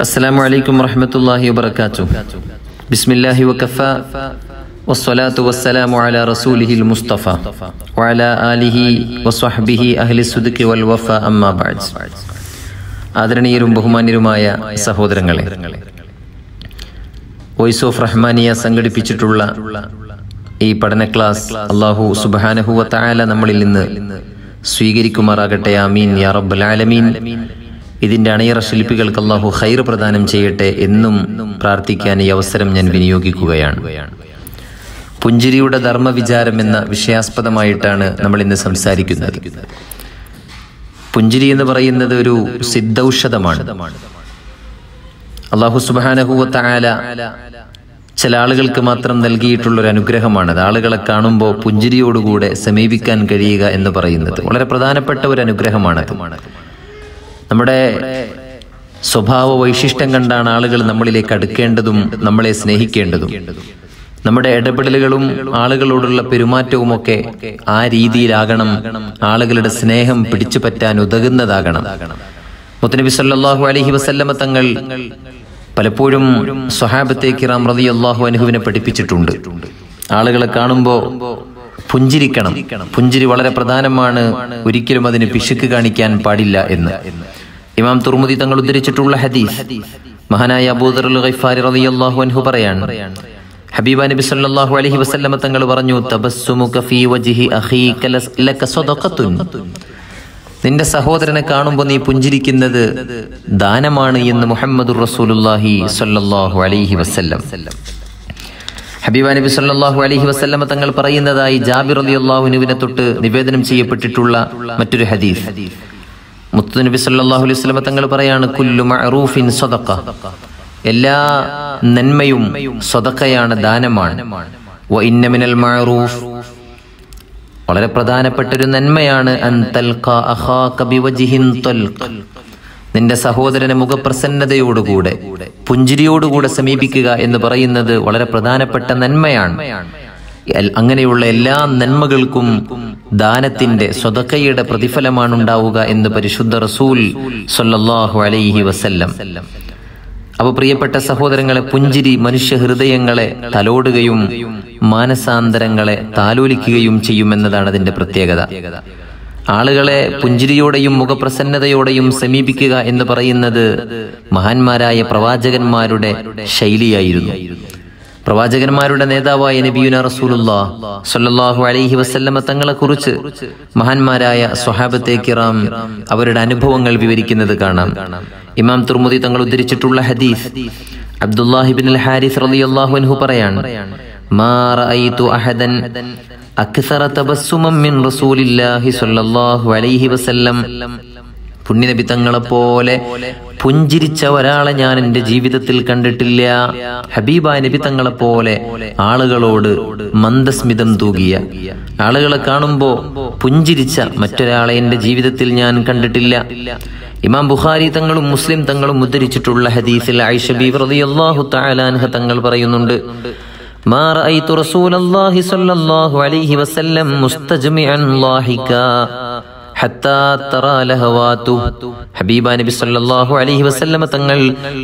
السلام عليكم ورحمة الله وبركاته بسم الله وكفى والصلاة والسلام على رسوله المصطفى وعلى آله وصحبه أهل الصدق والوفاء أما بعد ആദരണീയരും ബഹുമാന്യരുമായ സഹോദരങ്ങളെ voice of Rahmania സംഘടിപ്പിച്ചിട്ടുള്ള ഈ പഠന ക്ലാസ് അള്ളാഹു സുബാനഹുവ തായാല നമ്മളിൽ നിന്ന് സ്വീകരിക്കുമാറാകട്ടെ ആമീൻ യാ റബ്ബൽ ആലമീൻ ഇതിന്റെ അണയറ ശില്പികൾക്ക് അള്ളാഹു ഹൈർ പ്രദാനം ചെയ്യട്ടെ എന്നും പ്രാർത്ഥിക്കാൻ ഈ അവസരം ഞാൻ വിനിയോഗിക്കുകയാണ്. പുഞ്ചിരിയുടെ ധർമ്മവിചാരം എന്ന വിഷയാസ്പദമായിട്ടാണ് നമ്മൾ ഇന്ന് സംസാരിക്കുന്നത്. പുഞ്ചിരി എന്ന് പറയുന്നത് ഒരു സിദ്ധൌഷധമാണ്. അള്ളാഹു സുബാനഹുവത്ത ചില ആളുകൾക്ക് മാത്രം നൽകിയിട്ടുള്ള ഒരു അനുഗ്രഹമാണ് ആളുകളെ കാണുമ്പോൾ പുഞ്ചിരിയോടുകൂടെ സമീപിക്കാൻ കഴിയുക എന്ന് പറയുന്നത്. വളരെ പ്രധാനപ്പെട്ട ഒരു അനുഗ്രഹമാണത് നമ്മുടെ സ്വഭാവ വൈശിഷ്ട്യം കണ്ടാണ് ആളുകൾ നമ്മളിലേക്ക് അടുക്കേണ്ടതും നമ്മളെ സ്നേഹിക്കേണ്ടതും. നമ്മുടെ ഇടപെടലുകളും ആളുകളോടുള്ള പെരുമാറ്റവും ഒക്കെ ആ രീതിയിലാകണം ആളുകളുടെ സ്നേഹം പിടിച്ചു പറ്റാൻ ഉതകുന്നതാകണം. മുത്തനബി സല്ലാഹു അലഹി വസല്ലമ തങ്ങൾ പലപ്പോഴും സ്വഹാബത്തെ കിറാം റതി അള്ളാഹു അനുഹുവിനെ പഠിപ്പിച്ചിട്ടുണ്ട്. ആളുകളെ കാണുമ്പോൾ പുഞ്ചിരിക്കണം. പുഞ്ചിരി വളരെ പ്രധാനമാണ്. ഒരിക്കലും അതിന് പിശുക്ക് കാണിക്കാൻ പാടില്ല എന്ന്. ഇമാം തുർമുദി തങ്ങൾ ഉദ്ധരിച്ചിട്ടുള്ള ഹദീസ് മഹാനായ അബൂദർ ഗൈഫാരി റളിയല്ലാഹു അൻഹു പറയാണ് ഹബീബ നബി സല്ലല്ലാഹു അലൈഹി വസല്ലമ തങ്ങൾ പറഞ്ഞു തബസ്സുമുക ഫീ വജ്ഹി അഖീക ലക സദഖത്തുൻ നിന്റെ സഹോദരനെ കാണുമ്പോൾ നീ പുഞ്ചിരിക്കുന്നത് ദാനമാണ് എന്ന് മുഹമ്മദുർ റസൂലുള്ളാഹി സ്വല്ലല്ലാഹു അലൈഹി വസല്ലം. ഹബീബ നബി സല്ലാഹു അലൈഹി വസല്ലമ തങ്ങൾ പറയുന്നതായി ജാബിർ റളിയല്ലാഹുവിനെ തൊട്ട് നിവേദനം ചെയ്യപ്പെട്ടിട്ടുള്ള മറ്റൊരു ഹദീസ്. മുത്തു സല്ലാഹു അലൈഹി സ്വലമ തങ്ങൾ പറയാണ് കുല്ലു മഅറൂഫിൻ സദഖ. എല്ലാ നന്മയും സ്വതക്കയാണ് ദാനമാണ്. മിനൽ മഅറൂഫ്. വളരെ പ്രധാനപ്പെട്ട ഒരു നന്മയാണ് നിന്റെ സഹോദരനെ മുഖപ്രസന്നതയോടുകൂടെ പുഞ്ചിരിയോടുകൂടെ സമീപിക്കുക എന്ന് പറയുന്നത് വളരെ പ്രധാനപ്പെട്ട നന്മയാണ്. അങ്ങനെയുള്ള എല്ലാ നന്മകൾക്കും ദാനത്തിന്റെ സ്വതക്കയുടെ പ്രതിഫലമാണ് ഉണ്ടാവുക എന്ന് പരിശുദ്ധ റസൂൽ സല്ലല്ലാഹു അലൈഹി വസല്ലം. അപ്പൊ പ്രിയപ്പെട്ട സഹോദരങ്ങളെ പുഞ്ചിരി മനുഷ്യ ഹൃദയങ്ങളെ തലോടുകയും മാനസാന്തരങ്ങളെ താലോലിക്കുകയും ചെയ്യുമെന്നതാണ് അതിന്റെ പ്രത്യേകത. ആളുകളെ പുഞ്ചിരിയോടെയും മുഖപ്രസന്നതയോടെയും സമീപിക്കുക എന്ന് പറയുന്നത് മഹാന്മാരായ പ്രവാചകന്മാരുടെ ശൈലിയായിരുന്നു. പ്രവാചകന്മാരുടെ നേതാവായ നബിയുന റസൂലുള്ള സല്ലല്ലാഹു അലൈഹി വസല്ലമ തങ്ങളെ കുറിച്ച് മഹാന്മാരായ സ്വഹാബത്തെ കിറാം അവരുടെ അനുഭവങ്ങൾ വിവരിക്കുന്നത് കാണാം. ഇമാം തുർമുദി തങ്ങൾ ഉദ്ധരിച്ചിട്ടുള്ള ഹദീസ് അബ്ദുല്ലാഹിബിൻ അൽ ഹാരിസ് റളിയല്ലാഹു അൻഹു പറയാണ് അക്സറ തബസ്സുമം മിൻ റസൂലില്ലാഹി സ്വല്ലല്ലാഹു അലൈഹി വസല്ലം പുണ്യനബി തങ്ങളെ പോലെ പുഞ്ചിരിച്ച ഒരാളെ ഞാൻ എൻ്റെ ജീവിതത്തിൽ കണ്ടിട്ടില്ല ഹബീബ നബി തങ്ങളെ പോലെ ആളുകളോട് മന്ദസ്മിതം തൂകിയ ആളുകളെ കാണുമ്പോ പുഞ്ചിരിച്ച മറ്റൊരാളെ എൻ്റെ ജീവിതത്തിൽ ഞാൻ കണ്ടിട്ടില്ല ഇമാം ബുഖാരി തങ്ങളും മുസ്ലിം തങ്ങളും ഉദ്ധരിച്ചിട്ടുള്ള ഹദീസിൽ ഐഷബി റളിയല്ലാഹു തആല അൻഹ തങ്ങൾ പറയുന്നുണ്ട് ما رأيت رسول الله صلى الله عليه وسلم مستجمعا لاحقا ഹബീബ നബി സല്ലാഹു അലഹി വസ്ല്ലമ തങ്ങൾ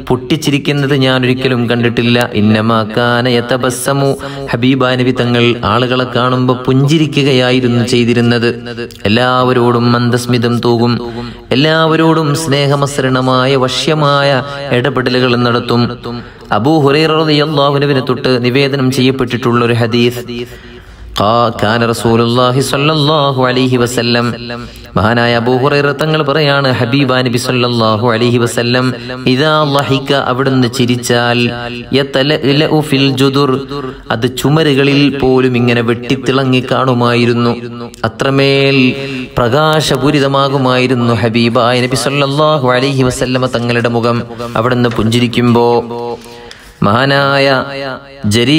പൊട്ടിച്ചിരിക്കുന്നത് ഞാൻ ഒരിക്കലും കണ്ടിട്ടില്ല ഇന്നമാക്കാനയതബസ്സമു ഹബീബ നബി തങ്ങൾ ആളുകളെ കാണുമ്പോൾ പുഞ്ചിരിക്കുകയായിരുന്നു ചെയ്തിരുന്നത്. എല്ലാവരോടും മന്ദസ്മിതം തൂകും. എല്ലാവരോടും സ്നേഹമസരണമായ വശ്യമായ ഇടപെടലുകൾ നടത്തും. അബൂ ഹുറൈറിനെ തൊട്ട് നിവേദനം ചെയ്യപ്പെട്ടിട്ടുള്ള ഒരു ഹദീസ്. മഹാനായ അബൂഹുറൈറ തങ്ങൾ പറയാണ് ഹബീബ നബി സ്വല്ലല്ലാഹു അലൈഹി വസല്ലം ഇദാ ലഹിക അവിടുന്ന് ചിരിച്ചാൽ യതലഉ ഫിൽ ജുദുർ. അത് ചുമരുകളിൽ പോലും ഇങ്ങനെ വെട്ടിത്തിളങ്ങി കാണുമായിരുന്നു. അത്രമേൽ പ്രകാശപൂരിതമാകുമായിരുന്നു ഹബീബ നബി സ്വല്ലല്ലാഹു അലൈഹി വസല്ലമ തങ്ങളുടെ മുഖം. അവിടുന്ന് പുഞ്ചിരിക്കുമ്പോ മഹാനായ ജരീ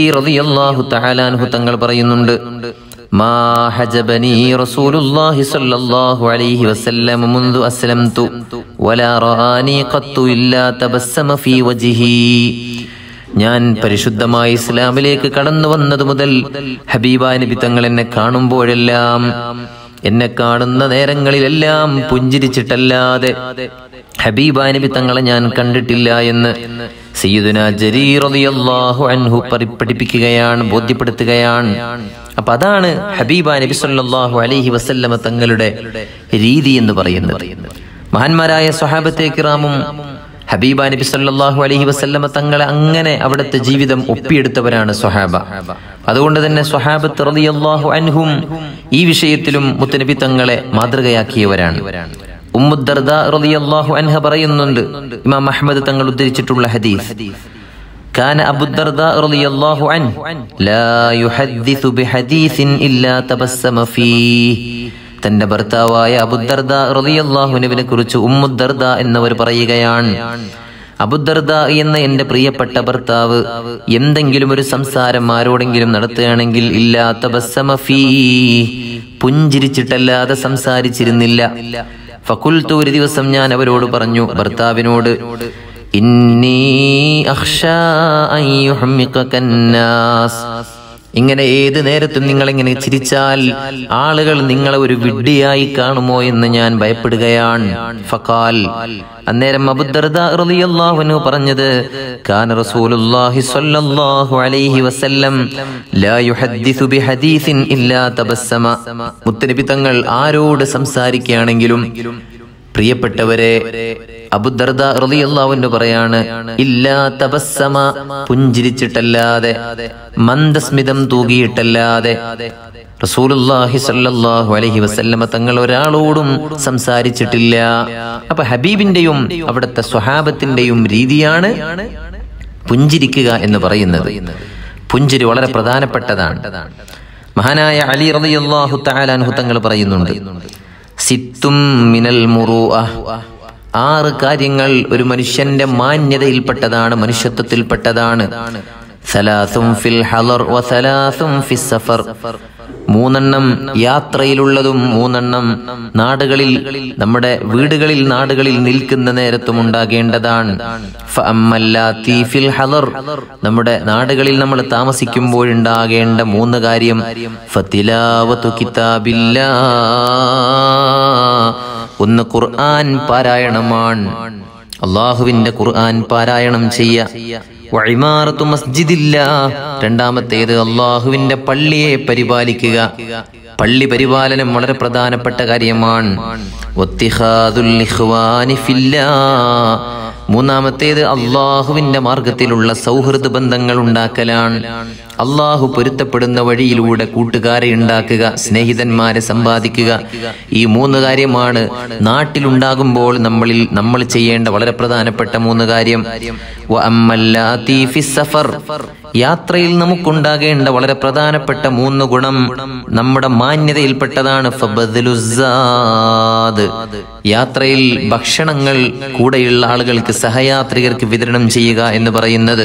തആല അൻഹു തങ്ങൾ പറയുന്നുണ്ട് ഞാൻ പരിശുദ്ധമായ ഇസ്ലാമിലേക്ക് കടന്നു വന്നത് മുതൽ ഹബീബ നബി തങ്ങൾ എന്നെ കാണുമ്പോഴെല്ലാം എന്നെ കാണുന്ന നേരങ്ങളിലെല്ലാം പുഞ്ചിരിച്ചിട്ടല്ലാതെ ഹബീബ നബി തങ്ങളെ ഞാൻ കണ്ടിട്ടില്ല എന്ന് സയ്യിദുന ജരീർ റളിയല്ലാഹു അൻഹു പഠിപ്പിക്കുകയാണ് ബോധ്യപ്പെടുത്തുകയാണ്. അപ്പൊ അതാണ് ഹബീബ നബി സല്ലല്ലാഹു അലൈഹി വസല്ലമ തങ്ങളുടെ രീതി എന്ന് പറയുന്നത്. മഹാന്മാരായ സ്വഹാബത്തെ കിറാമും ഹബീബ നബി സല്ലാഹു അലഹി വസല്ലമ തങ്ങളെ അങ്ങനെ അവിടുത്തെ ജീവിതം ഒപ്പിയെടുത്തവരാണ് സ്വഹാബ. അതുകൊണ്ട് തന്നെ സ്വഹാബത്ത് റളിയല്ലാഹു അൻഹും ഈ വിഷയത്തിലും മുത്തനബി തങ്ങളെ മാതൃകയാക്കിയവരാണ്. ഉമ്മുദ്ദർദ റളിയല്ലാഹു അൻഹ പറയുന്നുണ്ട് ഇമാം അഹ്മദ് തങ്ങൾ ഉദ്ധരിച്ചിട്ടുള്ള ഹദീസ് كان أبو الدرداء رضي الله عنه لا يحدث بحديث إلا تبسم فيه തന്റെ ഭർത്താവായ അബുദർദ റളിയല്ലാഹുവിനെ കുറിച്ച് ഉമ്മുദർദ എന്നവർ പറയുകയാണ് അബുദർദ എന്ന എന്റെ പ്രിയപ്പെട്ട ഭർത്താവ് എന്തെങ്കിലും ഒരു സംസാരം ആരോടെങ്കിലും നടത്തുകയാണെങ്കിൽ ഇല്ലാത്ത ബസ്സമഫീ പുഞ്ചിരിച്ചിട്ടല്ലാതെ സംസാരിച്ചിരുന്നില്ല ഫക്കുൽത്തു ഒരു ദിവസം ഞാൻ അവരോട് പറഞ്ഞു ഭർത്താവിനോട് ഇന്നി അഹ്ഷ അന്നാസ്. ഇങ്ങനെ ഏത് നേരത്തും നിങ്ങളിങ്ങനെ ചിരിച്ചാൽ ആളുകൾ നിങ്ങളെ ഒരു വിഡ്ഢിയായി കാണുമോ എന്ന് ഞാൻ ഭയപ്പെടുകയാണ്. ഫക്കാൽ അന്നേരം അബുദർദ റളിയല്ലാഹു അൻഹു പറഞ്ഞത് കാന റസൂലുള്ളാഹി സ്വല്ലല്ലാഹു അലൈഹി വസല്ലം ലാ യുഹദ്ദിസു ഇല്ലാ തബസ്സമ. മുത്തനബി തങ്ങൾ ആരോട് സംസാരിക്കുകയാണെങ്കിലും പ്രിയപ്പെട്ടവരെ അബുദർദ റളിയല്ലാഹുവിന് പറയാണ് ഇല്ലാ തബസ്സമ പുഞ്ചിരിച്ചിട്ടല്ലാതെ മന്ദസ്മിതം തൂകിയിട്ടല്ലാതെ. റസൂലുള്ളാഹി സല്ലല്ലാഹു അലൈഹി വസല്ലമ തങ്ങൾ ഒരാളോടും സംസാരിച്ചിട്ടില്ല. അപ്പൊ ഹബീബിന്റെയും അവിടുത്തെ സ്വഹാബത്തിന്റെയും രീതിയാണ് പുഞ്ചിരിക്കുക എന്ന് പറയുന്നത്. പുഞ്ചിരി വളരെ പ്രധാനപ്പെട്ടതാണ്. മഹാനായ അലി റളിയല്ലാഹു തആല അൻഹു തങ്ങൾ പറയുന്നുണ്ട് സിത്തും മിനൽ മുറൂഅ. ആറ് കാര്യങ്ങൾ ഒരു മനുഷ്യന്റെ മാന്യതയിൽപ്പെട്ടതാണ് മനുഷ്യത്വത്തിൽപ്പെട്ടതാണ്. സലാസും ഫിൽ ഹലർ വസലാസും ഫിസ് മൂന്നെണ്ണം യാത്രയിലുള്ളതും മൂന്നെണ്ണം നാടുകളിൽ നമ്മുടെ വീടുകളിൽ നാടുകളിൽ നിൽക്കുന്ന നേരത്തും ഉണ്ടാകേണ്ടതാണ്. നമ്മുടെ നാടുകളിൽ നമ്മൾ താമസിക്കുമ്പോഴുണ്ടാകേണ്ട മൂന്ന് കാര്യം. ഒന്ന് ഖുർആൻ പാരായണമാണ്. അള്ളാഹുവിന്റെ ഖുർആൻ പാരായണം ചെയ്യ. വഴിമാറത്തു മസ്ജിദില്ല. രണ്ടാമത്തേത് അള്ളാഹുവിന്റെ പള്ളിയെ പരിപാലിക്കുക. പള്ളി പരിപാലനം വളരെ പ്രധാനപ്പെട്ട കാര്യമാണ്. മൂന്നാമത്തേത് അള്ളാഹുവിന്റെ മാർഗത്തിലുള്ള സൗഹൃദ ബന്ധങ്ങൾ ഉണ്ടാക്കലാണ്. അള്ളാഹു പൊരുത്തപ്പെടുന്ന വഴിയിലൂടെ കൂട്ടുകാരെ ഉണ്ടാക്കുക സ്നേഹിതന്മാരെ സമ്പാദിക്കുക ഈ മൂന്ന് കാര്യമാണ് നാട്ടിലുണ്ടാകുമ്പോൾ നമ്മളിൽ നമ്മൾ ചെയ്യേണ്ട വളരെ പ്രധാനപ്പെട്ട മൂന്ന് കാര്യം. യാത്രയിൽ നമുക്കുണ്ടാകേണ്ട വളരെ പ്രധാനപ്പെട്ട മൂന്ന് ഗുണം നമ്മുടെ മാന്യതയിൽപ്പെട്ടതാണ്. യാത്രയിൽ ഭക്ഷണങ്ങൾ കൂടെയുള്ള ആളുകൾക്ക് സഹയാത്രികർക്ക് വിതരണം ചെയ്യുക എന്ന് പറയുന്നത്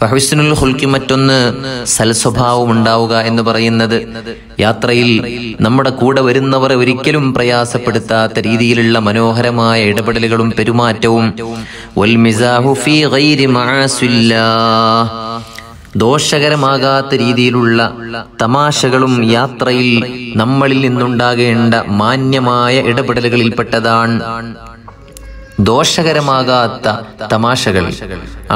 ഫഹുസ്നുൽ ഹുൽക്ക് മറ്റൊന്ന് സൽസ്വഭാവം ഉണ്ടാവുക എന്ന് പറയുന്നത് യാത്രയിൽ നമ്മുടെ കൂടെ വരുന്നവരെ ഒരിക്കലും പ്രയാസപ്പെടുത്താത്ത രീതിയിലുള്ള മനോഹരമായ ഇടപെടലുകളും പെരുമാറ്റവും. ദോഷകരമാകാത്ത രീതിയിലുള്ള തമാശകളും യാത്രയിൽ നമ്മളിൽ നിന്നുണ്ടാകേണ്ട മാന്യമായ ഇടപെടലുകളിൽപ്പെട്ടതാണ് ദോഷകരമാകാത്ത തമാശകൾ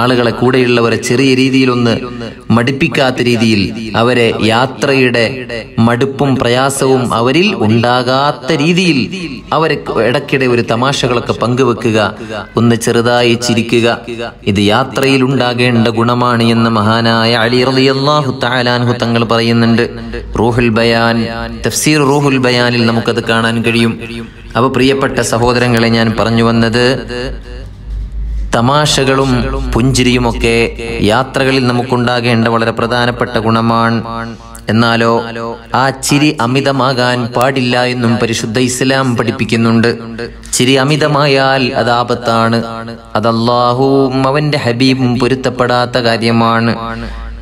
ആളുകളെ കൂടെയുള്ളവരെ ചെറിയ രീതിയിലൊന്ന് മടുപ്പിക്കാത്ത രീതിയിൽ അവരെ യാത്രയുടെ മടുപ്പും പ്രയാസവും അവരിൽ ഉണ്ടാകാത്ത രീതിയിൽ അവരെ ഇടയ്ക്കിടെ ഒരു തമാശകളൊക്കെ പങ്കുവെക്കുക ഒന്ന് ചെറുതായി ചിരിക്കുക. ഇത് യാത്രയിൽ ഉണ്ടാകേണ്ട ഗുണമാണ് എന്ന് മഹാനായ അലി റളിയല്ലാഹു തആലാൻഹു തങ്ങൾ പറയുന്നുണ്ട്. റൂഹുൽ ബയാൻ തഫ്സീർ റൂഹുൽ ബയാനിൽ നമുക്കത് കാണാൻ കഴിയും. അപ്പൊ പ്രിയപ്പെട്ട സഹോദരങ്ങളെ ഞാൻ പറഞ്ഞു വന്നത് തമാശകളും പുഞ്ചിരിയുമൊക്കെ യാത്രകളിൽ നമുക്കുണ്ടാകേണ്ട വളരെ പ്രധാനപ്പെട്ട ഗുണമാണ്. എന്നാലോ ആ ചിരി അമിതമാകാൻ പാടില്ല എന്നും പരിശുദ്ധ ഇസ്ലാം പഠിപ്പിക്കുന്നുണ്ട്. ചിരി അമിതമായാൽ അത് ആപത്താണ്. അത് അള്ളാഹുവും അവന്റെ ഹബീബും പൊരുത്തപ്പെടാത്ത കാര്യമാണ്.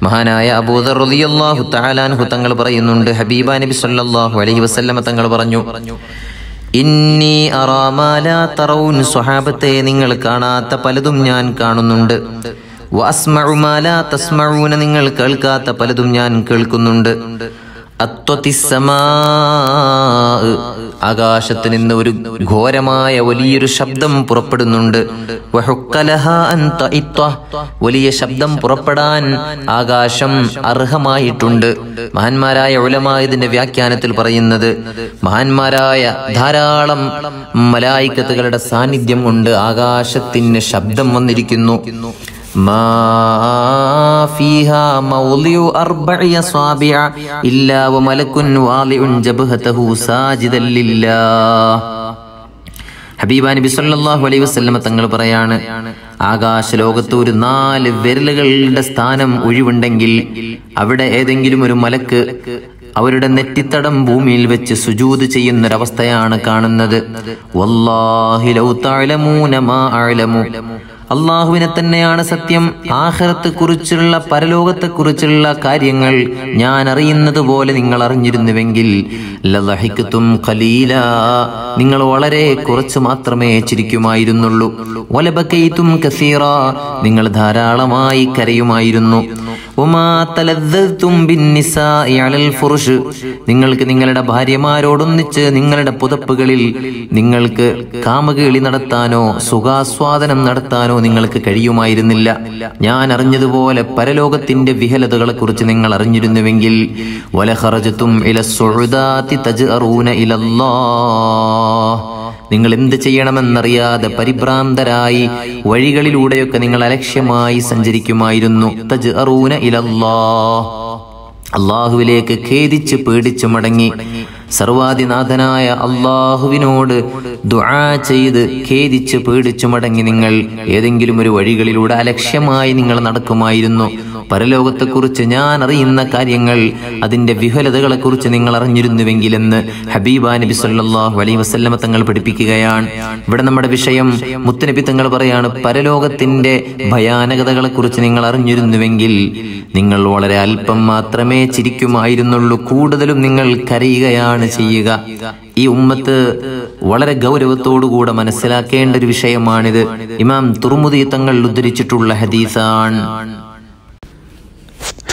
മഹാനായ അബൂദർ റളിയല്ലാഹു തആലാൻഹു തങ്ങൾ പറയുന്നുണ്ട് ഹബീബ നബി സല്ലല്ലാഹു അലൈഹി വസല്ലമ തങ്ങൾ പറഞ്ഞു ഇന്നി സ്വഹാബത്തെ നിങ്ങൾ കാണാത്ത പലതും ഞാൻ കാണുന്നുണ്ട്. വഅസ്മഉ മാ ലാ തസ്മഊന നിങ്ങൾ കേൾക്കാത്ത പലതും ഞാൻ കേൾക്കുന്നുണ്ട്. ആകാശത്ത് നിന്ന് ഒരു ഘോരമായ വലിയൊരു ശബ്ദം പുറപ്പെടുന്നുണ്ട്. വലിയ ശബ്ദം പുറപ്പെടാൻ ആകാശം അർഹമായിട്ടുണ്ട്. മഹാന്മാരായ ഉലമായ ഇതിന്റെ വ്യാഖ്യാനത്തിൽ പറയുന്നത് മഹാന്മാരായ ധാരാളം മലായിക്കത്തുകളുടെ സാന്നിധ്യം കൊണ്ട് ആകാശത്തിന് ശബ്ദം വന്നിരിക്കുന്നു. ما فيها موضع أربع أصابع إلا وملك واضع جبهته ساجدا لله ഹബീബ നബി സല്ലല്ലാഹു അലൈഹി വസല്ലമ തങ്ങൾ പറയാണ് ആകാശ ലോകത്ത് ഒരു നാല് വിരലുകളുടെ സ്ഥാനം ഒഴിവുണ്ടെങ്കിൽ അവിടെ ഏതെങ്കിലും ഒരു മലക്ക് അവരുടെ നെറ്റിത്തടം ഭൂമിയിൽ വെച്ച് സുജൂത് ചെയ്യുന്നൊരവസ്ഥയാണ് കാണുന്നത് വല്ലാഹി ലൗ തഅലമൂന മാ അഅലമു അള്ളാഹുവിനെ തന്നെയാണ് സത്യം. ആഹ്റത്തെ കുറിച്ചുള്ള പരലോകത്തെ കുറിച്ചുള്ള കാര്യങ്ങൾ ഞാൻ അറിയുന്നത് പോലെ നിങ്ങൾ അറിഞ്ഞിരുന്നുവെങ്കിൽ ഖലീല. നിങ്ങൾ വളരെ കുറച്ച് മാത്രമേ ചിരിക്കുമായിരുന്നുള്ളൂ. നിങ്ങൾ ധാരാളമായി കരയുമായിരുന്നു. നിങ്ങൾക്ക് നിങ്ങളുടെ ഭാര്യമാരോടൊന്നിച്ച് നിങ്ങളുടെ പുതപ്പുകളിൽ നിങ്ങൾക്ക് കാമകേളി നടത്താനോ സുഖാസ്വാദനം നടത്താനോ നിങ്ങൾക്ക് കഴിയുമായിരുന്നില്ല. ഞാൻ അറിഞ്ഞതുപോലെ പരലോകത്തിന്റെ വിഹലതകളെ കുറിച്ച് നിങ്ങൾ അറിഞ്ഞിരുന്നുവെങ്കിൽ വലഹറജത്തും നിങ്ങൾ എന്ത് ചെയ്യണമെന്നറിയാതെ പരിഭ്രാന്തരായി വഴികളിലൂടെയൊക്കെ നിങ്ങൾ അലക്ഷ്യമായി സഞ്ചരിക്കുമായിരുന്നു. തജ് അറൂന ഇലല്ലാ അള്ളാഹുവിലേക്ക് ഖേദിച്ച് പേടിച്ചു മടങ്ങി. സർവാദിനാഥനായ അള്ളാഹുവിനോട് ദുആ ചെയ്ത് ഖേദിച്ച് പേടിച്ചു മടങ്ങി നിങ്ങൾ ഏതെങ്കിലും ഒരു വഴികളിലൂടെ അലക്ഷ്യമായി നിങ്ങൾ നടക്കുമായിരുന്നു. പരലോകത്തെക്കുറിച്ച് ഞാൻ അറിയുന്ന കാര്യങ്ങൾ അതിന്റെ വിഹലതകളെക്കുറിച്ച് നിങ്ങൾ അറിഞ്ഞിരുന്നുവെങ്കിലെന്ന് ഹബീബ നബി സല്ലാഹു അലൈഹി വസല്ലമ തങ്ങൾ പഠിപ്പിക്കുകയാണ്. ഇവിടെ നമ്മുടെ വിഷയം മുത്തനബി തങ്ങൾ പറയാണ് പരലോകത്തിന്റെ ഭയാനകതകളെക്കുറിച്ച് നിങ്ങൾ അറിഞ്ഞിരുന്നുവെങ്കിൽ നിങ്ങൾ വളരെ അല്പം മാത്രമേ ചിരിക്കുമായിരുന്നുള്ളൂ. കൂടുതലും നിങ്ങൾ കരയുകയാണ് ചെയ്യുക. ഈ ഉമ്മത്ത് വളരെ ഗൗരവത്തോടുകൂടെ മനസ്സിലാക്കേണ്ട ഒരു വിഷയമാണിത്. ഇമാം തുറമുദി തങ്ങൾ ഉദ്ധരിച്ചിട്ടുള്ള ഹദീസാണ്.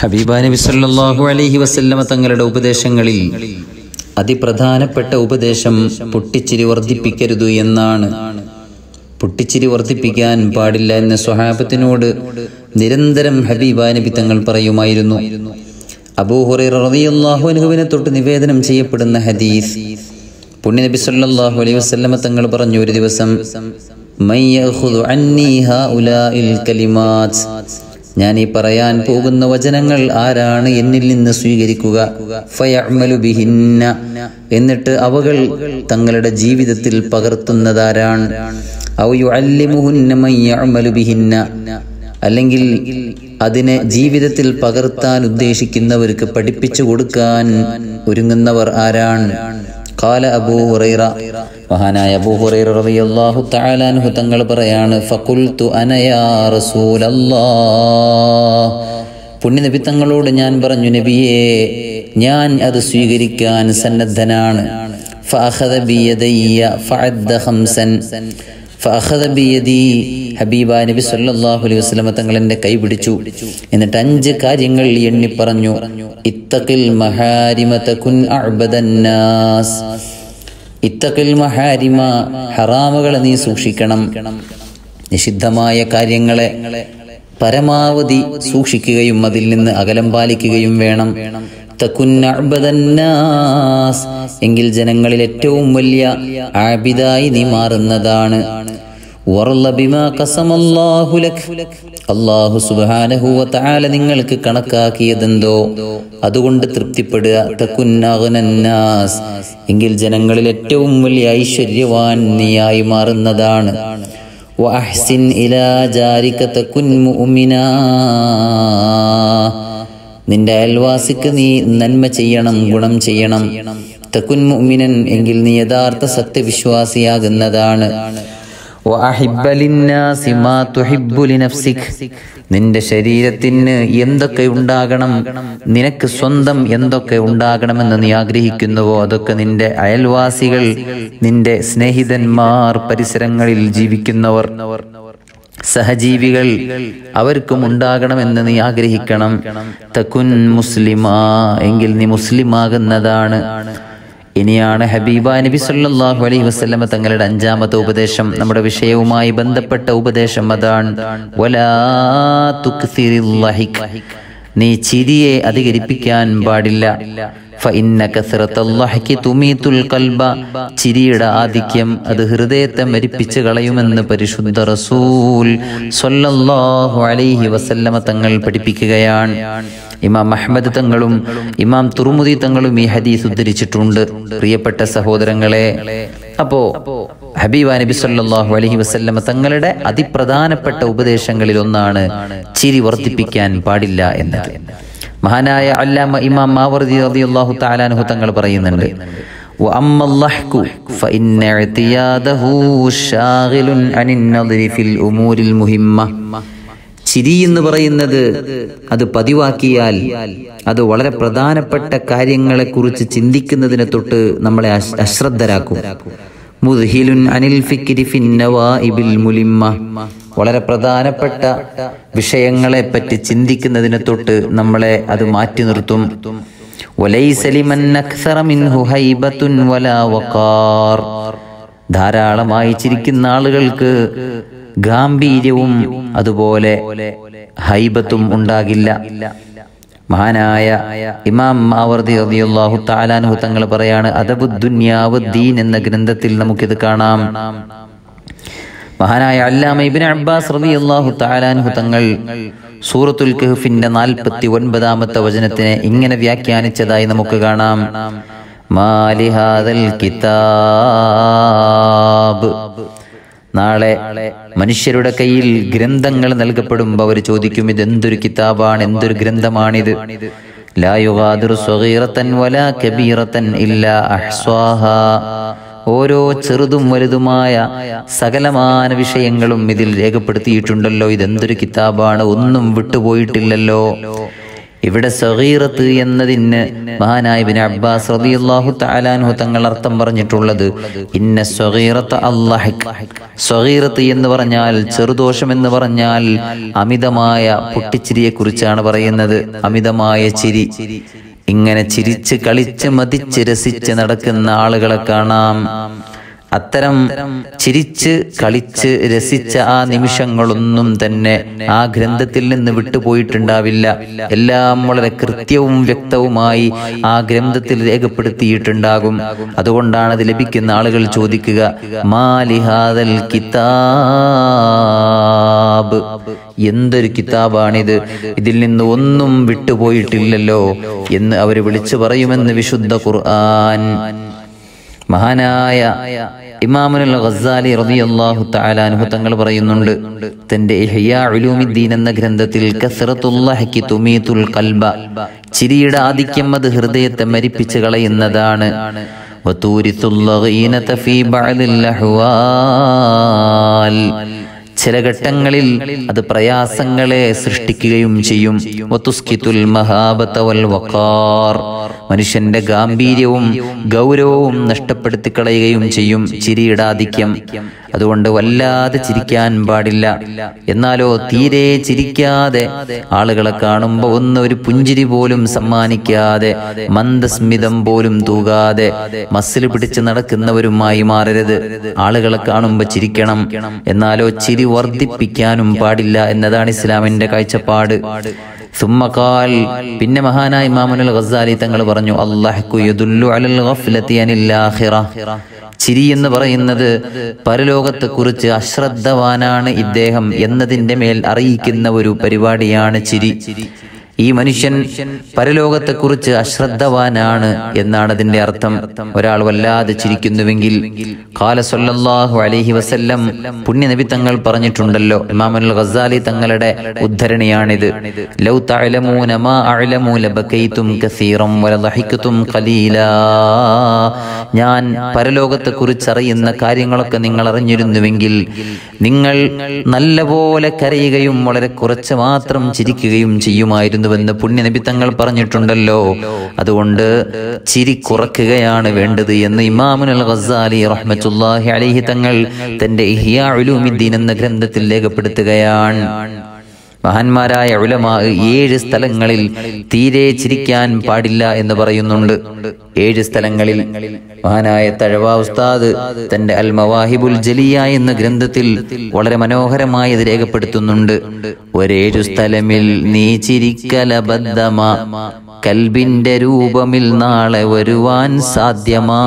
ഹബീബ നബി സല്ലല്ലാഹു അലൈഹി വസല്ലമ തങ്ങളുടെ ഉപദേശങ്ങളിൽ അതിപ്രധാനപ്പെട്ട ഉപദേശം പൊട്ടിച്ചിരി വർദ്ധിപ്പിക്കരുത് എന്നാണ്. പൊട്ടിച്ചിരി വർദ്ധിപ്പിക്കാൻ പാടില്ല എന്ന സ്വഹാബത്തിനോട് നിരന്തരം ഹബീബ നബി തങ്ങൾ പറയുമായിരുന്നു. അൻഹുവിനെ തൊട്ട് നിവേദനം ചെയ്യപ്പെടുന്ന ഹദീസ് പുണ്യ നബി സല്ലല്ലാഹു അലൈഹി വസല്ലമ തങ്ങൾ പറഞ്ഞു ഒരു ദിവസം ഞാൻ ഈ പറയാൻ പോകുന്ന വചനങ്ങൾ ആരാണ് എന്നിൽ നിന്ന് സ്വീകരിക്കുക? ബിഹിന്ന. എന്നിട്ട് അവകൾ തങ്ങളുടെ ജീവിതത്തിൽ പകർത്തുന്നതാരാണ്? ബിഹിന്ന. അല്ലെങ്കിൽ അതിനെ ജീവിതത്തിൽ പകർത്താൻ ഉദ്ദേശിക്കുന്നവർക്ക് പഠിപ്പിച്ചു കൊടുക്കാൻ ഒരുങ്ങുന്നവർ ആരാണ്? കാല അബൂ ഹുറൈറ മഹാനായ അബൂ ഹുറൈറ റളിയല്ലാഹു തആല അൻഹു തങ്ങൾ പറയാണ് ഫഖുൽതു അന യാ റസൂലല്ലാഹ് പുണ്യനബി തങ്ങളോട് ഞാൻ പറഞ്ഞു നബിയേ ഞാൻ അത് സ്വീകരിക്കാൻ സന്നദ്ധനാണ്. ഫഅഖദ ബിയദയ്യ ഫഅദ്ദ ഖംസൻ ഹബീബ നബി സല്ലല്ലാഹു അലൈഹി വസല്ലമ തങ്ങൾ എന്റെ കൈ പിടിച്ചു എന്നിട്ട് അഞ്ച് കാര്യങ്ങൾ എണ്ണി പറഞ്ഞു. അഅ്ബദന്നാസ് ഇത്തഖിൽ മഹാരിമ ഹറാമുകളെ നീ സൂക്ഷിക്കണം. നിഷിദ്ധമായ കാര്യങ്ങളെ പരമാവധി സൂക്ഷിക്കുകയും അതിൽ നിന്ന് അകലം പാലിക്കുകയും വേണം. എങ്കിൽ ജനങ്ങളിൽ ഏറ്റവും വലിയ ആബിദായി നീ മാറുന്നതാണ്. നിങ്ങൾക്ക് കണക്കാക്കിയതെന്തോ? അതുകൊണ്ട് തൃപ്തിപ്പെടുക എങ്കിൽ ജനങ്ങളിൽ ഏറ്റവും വലിയ ഐശ്വര്യവാൻ നീയായി മാറുന്നതാണ്. ഇലാ ജാരിക തകുൻ മുഅ്മിനാ. നിന്റെ അയൽവാസിക്ക് നീ നന്മ ചെയ്യണം ഗുണം ചെയ്യണം. തകുൻ മുഅ്മിനൻ എങ്കിൽ നീ യഥാർത്ഥ സത്യവിശ്വാസിയാകുന്നതാണ്. നിന്റെ ശരീരത്തിന് എന്തൊക്കെ ഉണ്ടാകണം നിനക്ക് സ്വന്തം എന്തൊക്കെ ഉണ്ടാകണമെന്ന് നീ ആഗ്രഹിക്കുന്നുവോ? അതൊക്കെ നിന്റെ അയൽവാസികൾ നിന്റെ സ്നേഹിതന്മാർ പരിസരങ്ങളിൽ ജീവിക്കുന്നവർ. സഹജീവികൾ അവർക്കും ഉണ്ടാകണമെന്ന് നീ ആഗ്രഹിക്കണം. തക്കുൻ മുസ്ലിമാ എങ്കിൽ നീ മുസ്ലിമാകുന്നതാണ്. ഇനിയാണ് ഹബീബ നബി സല്ലാഹു അലൈഹി വസ്ലമ തങ്ങളുടെ അഞ്ചാമത്തെ ഉപദേശം. നമ്മുടെ വിഷയവുമായി ബന്ധപ്പെട്ട ഉപദേശം അതാണ്. നീ ചിരിയെ അധികരിപ്പിക്കാൻ പാടില്ല. ചിരിയുടെ ആധിക്യം അത് ഹൃദയത്തെ മരിപ്പിച്ച് കളയുമെന്ന് പരിശുദ്ധ റസൂൽ അലൈഹി വസല്ലമ തങ്ങൾ പഠിപ്പിക്കുകയാണ്. ഇമാം അഹമ്മദ് തങ്ങളും ഇമാം തുറുമുദി തങ്ങളും ഈ ഹദീസ് ഉദ്ധരിച്ചിട്ടുണ്ട്. പ്രിയപ്പെട്ട സഹോദരങ്ങളെ അപ്പോ ഹബീബ നബി സല്ലാഹു അലഹി വസ്ല്ലമ തങ്ങളുടെ അതിപ്രധാനപ്പെട്ട ഉപദേശങ്ങളിൽ ഒന്നാണ് ചിരി വർദ്ധിപ്പിക്കാൻ പാടില്ല എന്നത്. മഹാനായ അല്ലാമ ഇമാം മാവർദി റളിയല്ലാഹു തആല താലാനുഹു തങ്ങൾ പറയുന്നുണ്ട് ചിരി എന്ന് പറയുന്നത് അത് പതിവാക്കിയാൽ അത് വളരെ പ്രധാനപ്പെട്ട കാര്യങ്ങളെക്കുറിച്ച് ചിന്തിക്കുന്നതിനെ തൊട്ട് നമ്മളെ അശ്രദ്ധരാക്കും. മുദ്ഹിലുൻ അനിൽ ഫിക്രി ഫിന്നവാഇബിൽ മുലിമ്മ. വളരെ പ്രധാനപ്പെട്ട വിഷയങ്ങളെ പറ്റി ചിന്തിക്കുന്നതിനെ തൊട്ട് നമ്മളെ അത് മാറ്റി നിർത്തും. ധാരാളമായി ചിരിക്കുന്ന ആളുകൾക്ക് ഗാംഭീര്യവും അതുപോലെ ഹൈബത്തും ഉണ്ടാകില്ല. മഹാനായ ഇമാം മാവർദി റളിയല്ലാഹു താലാനുഹു തങ്ങൾ പറയാണ് അദബുദ്ദുന്യാവ് ദീൻ എന്ന ഗ്രന്ഥത്തിൽ നമുക്കിത് കാണാം. മഹാനായ അല്ലാമ ഇബ്നു അബ്ബാസ് അള്ളാഹു താലാൻഹു തങ്ങൾ സൂറത്തുൽ കഹ്ഫിന്റെ നാൽപ്പത്തി ഒൻപതാമത്തെ വചനത്തിനെ ഇങ്ങനെ വ്യാഖ്യാനിച്ചതായി നമുക്ക് കാണാം. മാലിഹാദൽ കിതാബ്. നാളെ മനുഷ്യരുടെ കയ്യിൽ ഗ്രന്ഥങ്ങൾ നൽകപ്പെടുമ്പോൾ അവർ ചോദിക്കും ഇത് എന്തൊരു കിതാബാണ്? എന്തൊരു ഗ്രന്ഥമാണിത്? ലാ സ്വകീറത്തൻ വലാ കബീറത്തൻ ഇല്ലാ അഹ്സ്വാഹാ. ഓരോ ചെറുതും വലുതുമായ സകലമാന വിഷയങ്ങളും ഇതിൽ രേഖപ്പെടുത്തിയിട്ടുണ്ടല്ലോ. ഇതെന്തൊരു കിതാബാണ്? ഒന്നും വിട്ടുപോയിട്ടില്ലല്ലോ. ഇവിടെ സഹീറത്ത് എന്നതിന് മഹാനായ ബിൻ അബ്ബാസ് റളിയല്ലാഹു തആലാൻഹു തങ്ങൾ അർത്ഥം പറഞ്ഞിട്ടുള്ളത് ഇന്ന സഗീറത്ത് അല്ലാഹിക് സഗീറത്ത് എന്ന് പറഞ്ഞാൽ ചെറുദോഷം എന്ന് പറഞ്ഞാൽ അമിതമായ പൊട്ടിച്ചിരിയെ കുറിച്ചാണ് പറയുന്നത്. അമിതമായ ചിരി. ഇങ്ങനെ ചിരിച്ച് കളിച്ച് മതിച്ച് രസിച്ച് നടക്കുന്ന ആളുകളെ കാണാം. അത്തരം ചിരിച്ച് കളിച്ച് രസിച്ച ആ നിമിഷങ്ങളൊന്നും തന്നെ ആ ഗ്രന്ഥത്തിൽ നിന്ന് വിട്ടുപോയിട്ടുണ്ടാവില്ല എല്ലാം വളരെ കൃത്യവും വ്യക്തവുമായി ആ ഗ്രന്ഥത്തിൽ രേഖപ്പെടുത്തിയിട്ടുണ്ടാകും. അതുകൊണ്ടാണ് അത് ലഭിക്കുന്ന ആളുകൾ ചോദിക്കുക മാലിഹാദൽ കിതാബ്. എന്തൊരു കിതാബാണിത്? ഇതിൽ നിന്ന് ഒന്നും വിട്ടുപോയിട്ടില്ലല്ലോ എന്ന് അവർ വിളിച്ചു പറയുമെന്ന് വിശുദ്ധ ഖുർആൻ. മഹാനായ ഇമാമുൽ ഗസാലി റളിയല്ലാഹു തആല അൻഹു തങ്ങൾ പറയുന്നുണ്ട് തന്റെ ഉലൂമിദ്ദീൻ എന്ന ഗ്രന്ഥത്തിൽ കൽബ ചിരിയുടെ ആധിക്യം അത് ഹൃദയത്തെ മരിപ്പിച്ച് കളയുന്നതാണ്. ഫീ ബഅദിൽ അഹ്വാൽ ചില ഘട്ടങ്ങളിൽ അത് പ്രയാസങ്ങളെ സൃഷ്ടിക്കുകയും ചെയ്യും. മനുഷ്യന്റെ ഗാംഭീര്യവും ഗൗരവവും നഷ്ടപ്പെടുത്തി കളയുകയും ചെയ്യും. ചിരിയുടെ ആധിക്യം അതുകൊണ്ട് വല്ലാതെ ചിരിക്കാൻ പാടില്ല. എന്നാലോ തീരെ ചിരിക്കാതെ ആളുകളെ കാണുമ്പോൾ ഒന്ന് ഒരു പുഞ്ചിരി പോലും സമ്മാനിക്കാതെ മന്ദസ്മിതം പോലും തൂകാതെ മസിൽ പിടിച്ച് നടക്കുന്നവരുമായി മാറരുത്. ആളുകളെ കാണുമ്പോൾ ചിരിക്കണം. എന്നാലോ ചിരി വർദ്ധിപ്പിക്കാനും പാടില്ല എന്നതാണ് ഇസ്ലാമിന്റെ കാഴ്ചപ്പാട്. സുമ്മക്കാൽ പിന്നെ മഹാനായ ഇമാമുൽ ഗസാലി തങ്ങൾ പറഞ്ഞു അല്ലാഹു ചിരി എന്ന് പറയുന്നത് പരലോകത്തെ കുറിച്ച് അശ്രദ്ധവാനാണ് ഇദ്ദേഹം എന്നതിന്റെ മേൽ അറിയിക്കുന്ന ഒരു പരിപാടിയാണ് ചിരി. ഈ മനുഷ്യൻ പരലോകത്തെ കുറിച്ച് അശ്രദ്ധവാനാണ് എന്നാണ് അതിന്റെ അർത്ഥം. ഒരാൾ വല്ലാതെ ചിരിക്കുന്നുവെങ്കിൽ കാലസൊല്ലാഹു അലഹി വസല്ലം പുണ്യനബി തങ്ങൾ പറഞ്ഞിട്ടുണ്ടല്ലോ ഇമാമുൽ ഗസാലി തങ്ങളുടെ ഉദ്ധരണിയാണിത്. ലൗ തഅലമൂന മാ ലബകൈതും കസീറം ഞാൻ പരലോകത്തെക്കുറിച്ച് അറിയുന്ന കാര്യങ്ങളൊക്കെ നിങ്ങൾ അറിഞ്ഞിരുന്നുവെങ്കിൽ നിങ്ങൾ നല്ലപോലെ കരയുകയും വളരെ കുറച്ച് മാത്രം ചിരിക്കുകയും ചെയ്യുമായിരുന്നു. പുണ്യനബി തങ്ങൾ പറഞ്ഞിട്ടുണ്ടല്ലോ. അതുകൊണ്ട് ചിരി കുറക്കുകയാണ് വേണ്ടത് എന്ന് ഇമാമുൻ അൽ ഖസാലി റഹ്മത്തുല്ലാഹി അലൈഹി തങ്ങൾ തന്റെ ഇഹ്യാ എന്ന ഗ്രന്ഥത്തിൽ രേഖപ്പെടുത്തുകയാണ്. മഹാന്മാരായ ഉലമാ ഏഴ് സ്ഥലങ്ങളിൽ തീരെ ചിരിക്കാൻ പാടില്ല എന്ന് പറയുന്നുണ്ട്. ഏഴ് സ്ഥലങ്ങളിൽ മഹാനായ തഴവ ഉസ്താദ് തന്റെ അൽ മവാഹിബുൽ ജലിയ എന്ന ഗ്രന്ഥത്തിൽ വളരെ മനോഹരമായി ഇത് രേഖപ്പെടുത്തുന്നുണ്ട്. ഒരേഴു സ്ഥലമിൽ നീ ചിരിക്കലബദ്ധമാ കൽബിന്റെ രൂപമിൽ നാളെ വരുവാൻ സാധ്യമാ.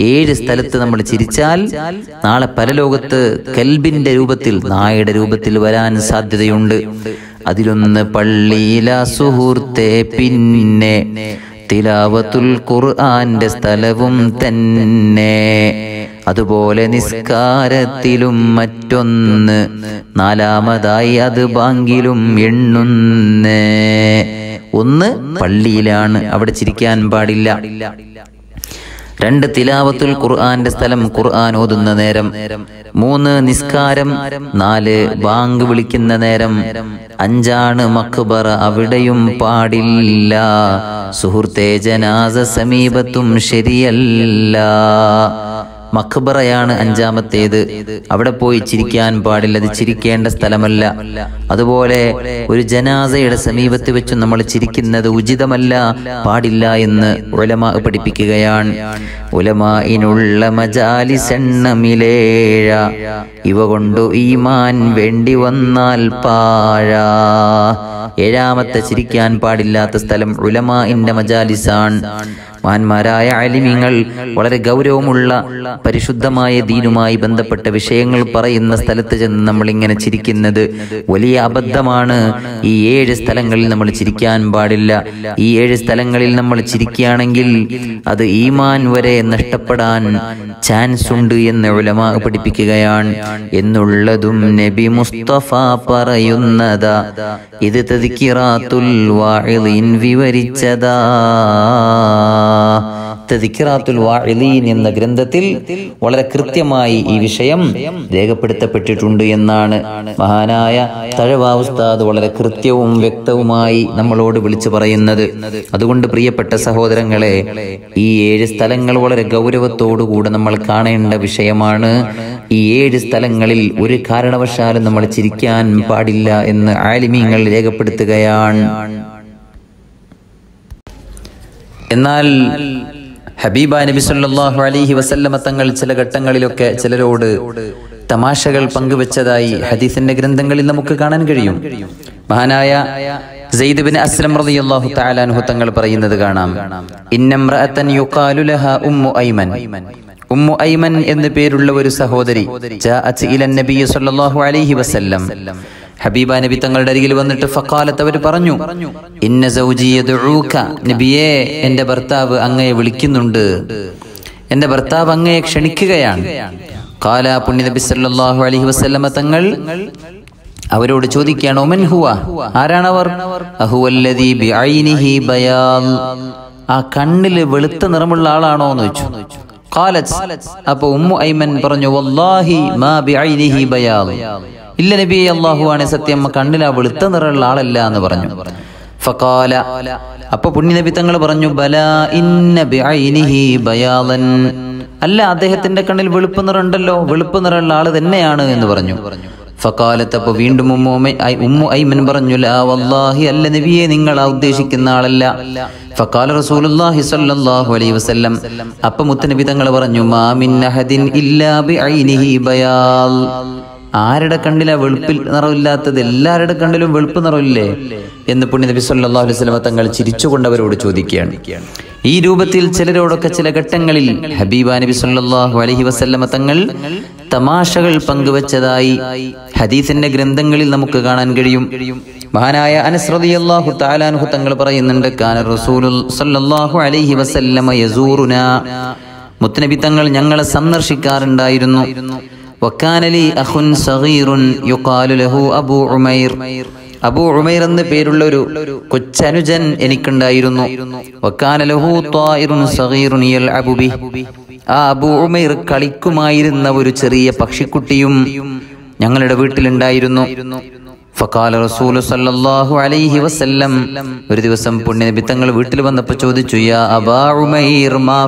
ഏഴ് സ്ഥലത്ത് നമ്മൾ ചിരിച്ചാൽ നാളെ പരലോകത്ത് കൽബിന്റെ രൂപത്തിൽ നായയുടെ രൂപത്തിൽ വരാൻ സാധ്യതയുണ്ട്. അതിലൊന്ന് പള്ളിയില സുഹൃത്തെ പിന്നെ തിലാവത്തുൽ ഖുർആന്റെ സ്ഥലവും തന്നെ. അതുപോലെ നിസ്കാരത്തിലും മറ്റൊന്ന് നാലാമതായി അത് ബാങ്കിലും എണ്ണുന്നേ. ഒന്ന് പള്ളിയിലാണ് അവിടെ ചിരിക്കാൻ പാടില്ല. രണ്ട് തിലാവത്തുൽ ഖുർആന്റെ സ്ഥലം ഖുർആൻ ഓതുന്ന നേരം മൂന്ന് നിസ്കാരം നാല് ബാങ്ക് വിളിക്കുന്ന നേരം അഞ്ചാണ് മക്ബറ അവിടെയും പാടില്ല. സുഹൃത്തെ ജനാസ സമീപത്തും ശരിയല്ല. മഖബറയാണ് അഞ്ചാമത്തേത്. അവിടെ പോയി ചിരിക്കാൻ പാടില്ല അത് ചിരിക്കേണ്ട സ്ഥലമല്ല. അതുപോലെ ഒരു ജനാസയുടെ സമീപത്ത് വെച്ച് നമ്മൾ ചിരിക്കുന്നത് ഉചിതമല്ല പാടില്ല എന്ന് ഉലമ പഠിപ്പിക്കുകയാണ്. ഉലമായിനുള്ള മജാലിസെണ്ണമിലേഴ ഇവ കൊണ്ടു ഈമാൻ വേണ്ടി വന്നാൽ പാഴ. ഏഴാമത്തെ ചിരിക്കാൻ പാടില്ലാത്ത സ്ഥലം ഉലമാഇന്റെ മജാലിസാണ്. മഹാന്മാരായ അലിമിങ്ങൾ വളരെ ഗൗരവമുള്ള പരിശുദ്ധമായ ദീനുമായി ബന്ധപ്പെട്ട വിഷയങ്ങൾ പറയുന്ന സ്ഥലത്ത് ചെന്ന് നമ്മൾ ഇങ്ങനെ ചിരിക്കുന്നത്. വലിയ അബദ്ധമാണ്. ഈ ഏഴ് സ്ഥലങ്ങളിൽ നമ്മൾ ചിരിക്കാൻ പാടില്ല. ഈ ഏഴ് സ്ഥലങ്ങളിൽ നമ്മൾ ചിരിക്കുകയാണെങ്കിൽ അത് ഈമാൻ വരെ നഷ്ടപ്പെടാൻ ചാൻസ് ഉണ്ട് എന്ന് ഉലമാ പഠിപ്പിക്കുകയാണ്. എന്നുള്ളതും നബി മുസ്തഫ പറയുന്നതാ. ഇത് തതിക്കിറാത്തുൽ വിവരിച്ചതാ. എന്ന ഗ്രന്ഥത്തിൽ വളരെ കൃത്യമായി ഈ വിഷയം രേഖപ്പെടുത്തപ്പെട്ടിട്ടുണ്ട് എന്നാണ്. മഹാനായ തഴവാവുസ്താദ് വളരെ കൃത്യവും വ്യക്തവുമായി നമ്മളോട് വിളിച്ചു പറയുന്നത്. അതുകൊണ്ട് പ്രിയപ്പെട്ട സഹോദരങ്ങളെ ഈ ഏഴ് സ്ഥലങ്ങൾ വളരെ ഗൗരവത്തോടുകൂടെ നമ്മൾ കാണേണ്ട വിഷയമാണ്. ഈ ഏഴ് സ്ഥലങ്ങളിൽ ഒരു കാരണവശാലും നമ്മൾ ചിരിക്കാൻ പാടില്ല എന്ന് ആലിമീങ്ങൾ രേഖപ്പെടുത്തുകയാണ്. എന്നാൽ ഹബീബ നബി സല്ലാഹു അലൈഹി വസല്ലമ തങ്ങൾ ചില ഘട്ടങ്ങളിലൊക്കെ ചിലരോട് തമാശകൾ പങ്കുവെച്ചതായി ഹദീസിന്റെ ഗ്രന്ഥങ്ങളിൽ നമുക്ക് കാണാൻ കഴിയും. മഹാനായ സെയ്ദ് അസ്ലം റളിയല്ലാഹു തആല അൻഹു തങ്ങൾ പറയുന്നത് കാണാം. യുഖാലു ഉമ്മു ഐമൻ. ഉമ്മു ഐമൻ പേരുള്ള ഒരു സഹോദരി അലൈഹി വസല്ലം. ഹബീബ നബി തങ്ങളുടെ അരികിൽ വന്നിട്ട് ഫക്കാലത്ത് അവർ പറഞ്ഞു ഇന്ന സൗജി യദ്ഊക നബിയേ എന്റെ ഭർത്താവ് അങ്ങയെ വിളിക്കുന്നുണ്ട്. എന്റെ ഭർത്താവ് അങ്ങയെ ക്ഷണിക്കുകയാണ്. കാല പുണ്യ നബി സല്ലല്ലാഹു അലൈഹി വസല്ലമ തങ്ങൾ അവരോട് ചോദിക്കുകയാണ് ഒമൻ ഹുവ? ആരാണവർ ആ കണ്ണിൽ വെളുത്ത നിറമുള്ള ആളാണോ? എന്ന് ചോദിച്ചു. അപ്പൊ ഉമ്മു ഐമൻ പറഞ്ഞു വല്ലാഹി മാ ബയാൽ. ഇല്ല നബി അള്ളാഹു ആണ് സത്യം കണ്ണില വെളുത്ത നിറമുള്ള ആളല്ല എന്ന് പറഞ്ഞു. ഫഖാല അപ്പൊ പുണ്യനബി തങ്ങൾ പറഞ്ഞു ബല ഇന്ന ബയാലൻ അല്ല അദ്ദേഹത്തിന്റെ കണ്ണിൽ വെളുപ്പ് നിറമുണ്ടല്ലോ വെളുപ്പ് നിറമുള്ള ആൾ തന്നെയാണ് എന്ന് പറഞ്ഞു. ഫക്കാലത്ത് അപ്പോൾ വീണ്ടും ഉമ്മു ഉമ്മ- ഐമൻ പറഞ്ഞു വല്ലാഹി അല്ല നബിയെ നിങ്ങൾ ആ ഉദ്ദേശിക്കുന്ന ആളല്ല. ഫക്കാല റസൂലുള്ളാഹി സ്വല്ലല്ലാഹു അലൈഹി വസല്ലം. അപ്പൊ മുത്തനബി തങ്ങൾ പറഞ്ഞു മാ മിൻ അഹദിൻ ഇല്ലാ ബിഐനിഹി ബയാൽ. ആരുടെ കണ്ണിലാ വെളുപ്പിൽ നിറവില്ലാത്തത്? എല്ലാവരുടെ കണ്ണിലും വെളുപ്പ് നിറവില്ലേ? എന്ന് പുണ്യ നബി സല്ലാ അലൈഹി തങ്ങൾ ചിരിച്ചുകൊണ്ടവരോട് ചോദിക്കുകയാണ്. ഈ രൂപത്തിൽ ചിലരോടൊക്കെ ചില ഘട്ടങ്ങളിൽ ഹബീബ നബി സല്ലാഹു അലഹി വസല്ലമ തങ്ങൾ തമാശകൾ പങ്കുവച്ചതായി ഹദീസിന്റെ ഗ്രന്ഥങ്ങളിൽ നമുക്ക് കാണാൻ കഴിയും. മഹാനായ അനസ് റളിയല്ലാഹു തആല അൻഹു തങ്ങൾ പറയുന്നുണ്ട് കാന സല്ലല്ലാഹു അലൈഹി വസല്ലമ യസൂറുനാ. മുത്തനബി തങ്ങൾ ഞങ്ങളെ സന്ദർശിക്കാറുണ്ടായിരുന്നു. വക്കാനലി അഖുൻ സഗീറുൻ യുഖാലു ലഹു അബൂ ഉമൈർ അബു ഉമൈർ എന്ന പേരുള്ള ഒരു കൊച്ചനുജൻ എനിക്കുണ്ടായിരുന്നു. വക്കാന ലഹു ത്വായിറുൻ സഗീറുൻ യൽഅബു അബുബി ആ അബു ഉമൈർ കളിക്കുമായിരുന്ന ഒരു ചെറിയ പക്ഷിക്കുട്ടിയും ഞങ്ങളുടെ വീട്ടിലുണ്ടായിരുന്നു. ഫക്കാല റസൂലു സല്ലല്ലാഹു അലൈഹി വസല്ലം ഒരു ദിവസം പുണ്യനബി തങ്ങൾ വീട്ടിൽ വന്നപ്പോൾ ചോദിച്ചു യാ അബാ ഉമൈർ മാ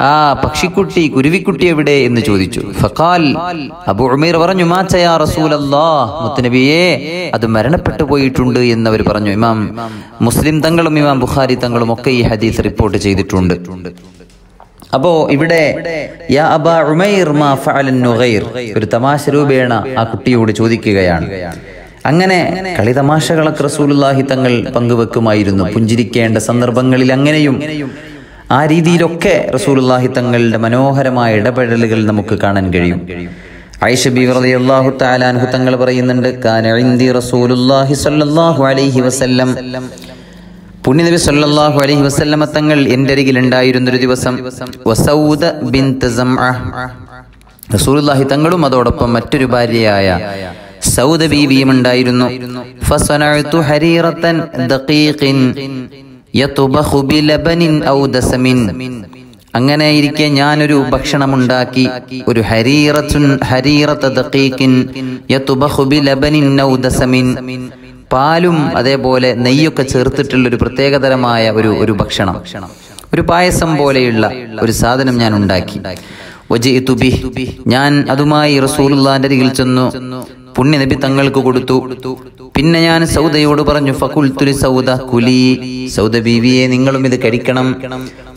ആ പക്ഷിക്കുട്ടി കുരുവിക്കുട്ടി എവിടെ? എന്ന് ചോദിച്ചു. ഫഖാൽ അബു ഉമൈർ പറഞ്ഞു മാച്ചയാ റസൂലല്ലാഹ് മുത്തനബിയെ അത് മരണപ്പെട്ടു പോയിട്ടുണ്ട് എന്ന് അവർ പറഞ്ഞു. ഇമാം മുസ്ലിം തങ്ങളും ഇമാം ബുഖാരി തങ്ങളും ഒക്കെ ഈ ഹദീസ് റിപ്പോർട്ട് ചെയ്തിട്ടുണ്ട്. അപ്പോ ഇവിടെ ഒരു തമാശ രൂപേണ ആ കുട്ടിയോട് ചോദിക്കുകയാണ്. അങ്ങനെ കളിതമാശകളൊക്കെ റസൂലുള്ളാഹി തങ്ങൾ പങ്കുവെക്കുമായിരുന്നു. പുഞ്ചിരിക്കേണ്ട സന്ദർഭങ്ങളിൽ അങ്ങനെയും ആ രീതിയിലൊക്കെ റസൂലുള്ളാഹി തങ്ങളുടെ മനോഹരമായ ഇടപെടലുകൾ നമുക്ക് കാണാൻ കഴിയും. ഐഷ ബി റളിയല്ലാഹു തആല അൻഹു തങ്ങൾ പറയുന്നുണ്ട് കാന ഇൻദി റസൂലുള്ളാഹി സ്വല്ലല്ലാഹു അലൈഹി വസല്ലം. പുണ്യനബി സല്ലല്ലാഹു അലൈഹി വസല്ലമ തങ്ങൾ എന്റെ അരികിൽ ഉണ്ടായിരുന്ന ഒരു ദിവസം വസൗദ ബിൻത് സംഅ. റസൂലുള്ളാഹി തങ്ങളും അതോടൊപ്പം മറ്റൊരു ഭാര്യയായ സൗദ ബീവിയും ഉണ്ടായിരുന്നു. അങ്ങനെ ഇരിക്കെ ഞാനൊരു ഭക്ഷണമുണ്ടാക്കി. ഒരു ദഖീഖിൻ യതുബഖു ബിലബനിൻ ഔ ദസമിൻ. പാലും അതേപോലെ നെയ്യൊക്കെ ചേർത്തിട്ടുള്ള ഒരു പ്രത്യേകതരമായ ഒരു ഒരു ഭക്ഷണം. ഒരു പായസം പോലെയുള്ള ഒരു സാധനം ഞാൻ ഉണ്ടാക്കി. ഞാൻ അതുമായി അരികിൽ ചെന്നു. പുണ്യ നബി തങ്ങൾക്ക് കൊടുത്തു. പിന്നെ ഞാൻ സൗദയോട് പറഞ്ഞു ഫകുൽത്തുലി സൗദ കുലി. സൗദ ബീവിയെ നിങ്ങളും ഇത് കഴിക്കണം.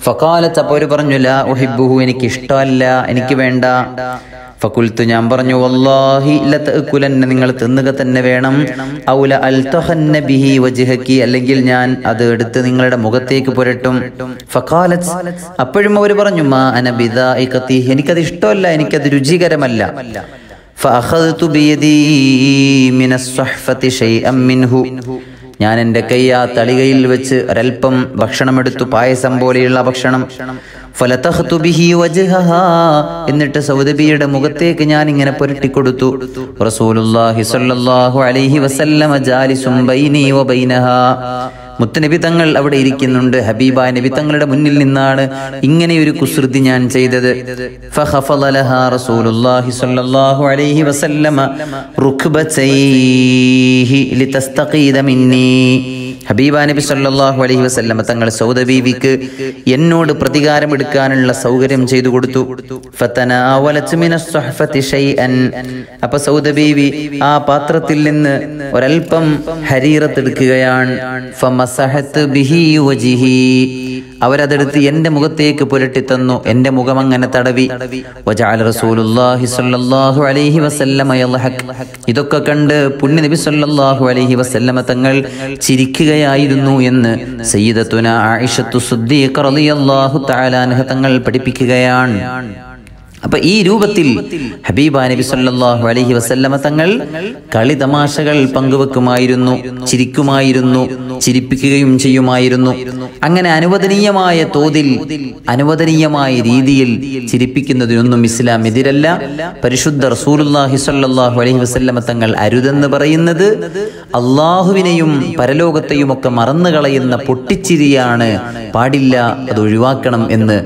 ഫക്കാലത്ത് അപ്പോൾ പറഞ്ഞു ലാ ഒഹിബുഹു എനിക്ക് ഇഷ്ടമല്ല എനിക്ക് വേണ്ട. ഫകുൽത്തു ഞാൻ പറഞ്ഞു വല്ലാഹി ലതഅകുലന്ന നിങ്ങൾ തിന്നുക തന്നെ വേണം. ഔല അൽതഹന്ന ബിഹി വജ്ഹക്കി അല്ലെങ്കിൽ ഞാൻ അത് എടുത്ത് നിങ്ങളുടെ മുഖത്തേക്ക് പുരട്ടും. ഫഖാലത് അപ്പോഴും അവർ പറഞ്ഞു മാ അന എനിക്കത് ഇഷ്ടമല്ല എനിക്കത് രുചികരമല്ല. മിൻഹു. ഞാൻ എന്റെ കൈ ആ തളികയിൽ വെച്ച് ഒരൽപ്പം ഭക്ഷണമെടുത്തു പായസം പോലെയുള്ള ഭക്ഷണം. എന്നിട്ട് സൗദബിയുടെ മുഖത്തേക്ക് ഞാൻ ഇങ്ങനെ പുരട്ടിക്കൊടുത്തു. റസൂലുള്ളാഹി സ്വല്ലല്ലാഹു അലൈഹി വസല്ലമ ജാലിസും മുത്തനബി തങ്ങൾ അവിടെ ഇരിക്കുന്നുണ്ട്. ഹബീബ നബി തങ്ങളുടെ മുന്നിൽ നിന്നാണ് ഇങ്ങനെയൊരു കുസൃതി ഞാൻ ചെയ്തത്. മിന്നി. ഹബീബ നബി സല്ലാഹു അലഹി വസ്ല്ലം തങ്ങൾ സൗദ ബീവിക്ക് എന്നോട് പ്രതികാരം എടുക്കാനുള്ള സൗകര്യം ചെയ്തു കൊടുത്തു. അപ്പൊ സൗദ ബീവി ആ പാത്രത്തിൽ നിന്ന് ഒരൽപ്പം ഹരീറത്തെടുക്കുകയാണ് അവരതെടുത്ത് എന്റെ മുഖത്തേക്ക് പുരട്ടി തന്നു. എന്റെ മുഖം അങ്ങനെ തടവി. അലൈഹി ഇതൊക്കെ കണ്ട് പുണ്യ നബി സല്ലാഹു അലൈഹി വസല്ലമ തങ്ങൾ ചിരിക്കുകയായിരുന്നു എന്ന് സയ്യിദത്തുന ആയിഷത്തു തങ്ങൾ പഠിപ്പിക്കുകയാണ്. അപ്പൊ ഈ രൂപത്തിൽ ഹബീബ നബി സല്ലാഹു അലഹി വസല്ലമ തങ്ങൾ കളി തമാശകൾ പങ്കുവെക്കുമായിരുന്നു ചിരിക്കുമായിരുന്നു ചിരിപ്പിക്കുകയും ചെയ്യുമായിരുന്നു. അങ്ങനെ അനുവദനീയമായ തോതിൽ അനുവദനീയമായ രീതിയിൽ ചിരിപ്പിക്കുന്നതിനൊന്നും ഇസ്ലാം എതിരല്ല പരിശുദ്ധ റസൂലുല്ലാഹി സല്ലാഹു അലഹി വസല്ലമ തങ്ങൾ അരുതെന്ന് പറയുന്നത് അള്ളാഹുവിനെയും പരലോകത്തെയും ഒക്കെ മറന്നു കളയുന്ന പൊട്ടിച്ചിരിയാണ്. പാടില്ല അത് ഒഴിവാക്കണം എന്ന്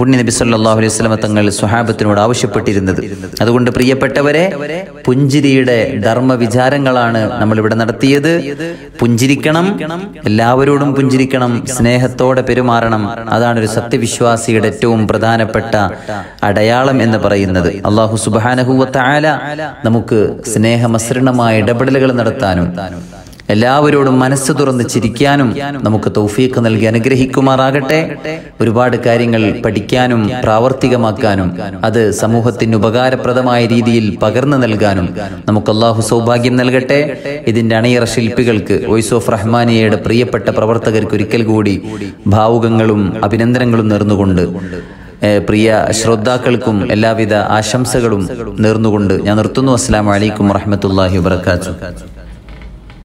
പുണ്യ നബി സല്ലല്ലാഹു അലൈഹി വസല്ലമ തങ്ങൾ സ്വഹാബത്തിനോട് ആവശ്യപ്പെട്ടിരുന്നത്. അതുകൊണ്ട് പ്രിയപ്പെട്ടവരെ പുഞ്ചിരിയുടെ ധർമ്മ വിചാരങ്ങളാണ് നമ്മൾ ഇവിടെ നടത്തിയത്. പുഞ്ചിരിക്കണം എല്ലാവരോടും പുഞ്ചിരിക്കണം സ്നേഹത്തോടെ പെരുമാറണം. അതാണ് ഒരു സത്യവിശ്വാസിയുടെ ഏറ്റവും പ്രധാനപ്പെട്ട അടയാളം എന്ന് പറയുന്നത്. അള്ളാഹു സുബാനഹുവത്ത ആല നമുക്ക് സ്നേഹമസൃണമായ ഇടപെടലുകൾ നടത്താനും എല്ലാവരോടും മനസ്സ് തുറന്ന് ചിരിക്കാനും നമുക്ക് തൗഫീഖ് നൽകി അനുഗ്രഹിക്കുമാറാകട്ടെ. ഒരുപാട് കാര്യങ്ങൾ പഠിക്കാനും പ്രാവർത്തികമാക്കാനും അത് സമൂഹത്തിന് ഉപകാരപ്രദമായ രീതിയിൽ പകർന്നു നൽകാനും നമുക്ക് അള്ളാഹു സൗഭാഗ്യം നൽകട്ടെ. ഇതിന്റെ അണിയറ ശില്പികൾക്ക് വോയിസ് ഓഫ് റഹ്മാനിയയുടെ പ്രിയപ്പെട്ട പ്രവർത്തകർക്ക് ഒരിക്കൽ കൂടി ഭാവുകങ്ങളും അഭിനന്ദനങ്ങളും നേർന്നുകൊണ്ട് പ്രിയ ശ്രോതാക്കൾക്കും എല്ലാവിധ ആശംസകളും നേർന്നുകൊണ്ട് ഞാൻ നിർത്തുന്നു. അസ്സാം വലൈക്കും വറഹമത്തല്ലാഹി വാത്തു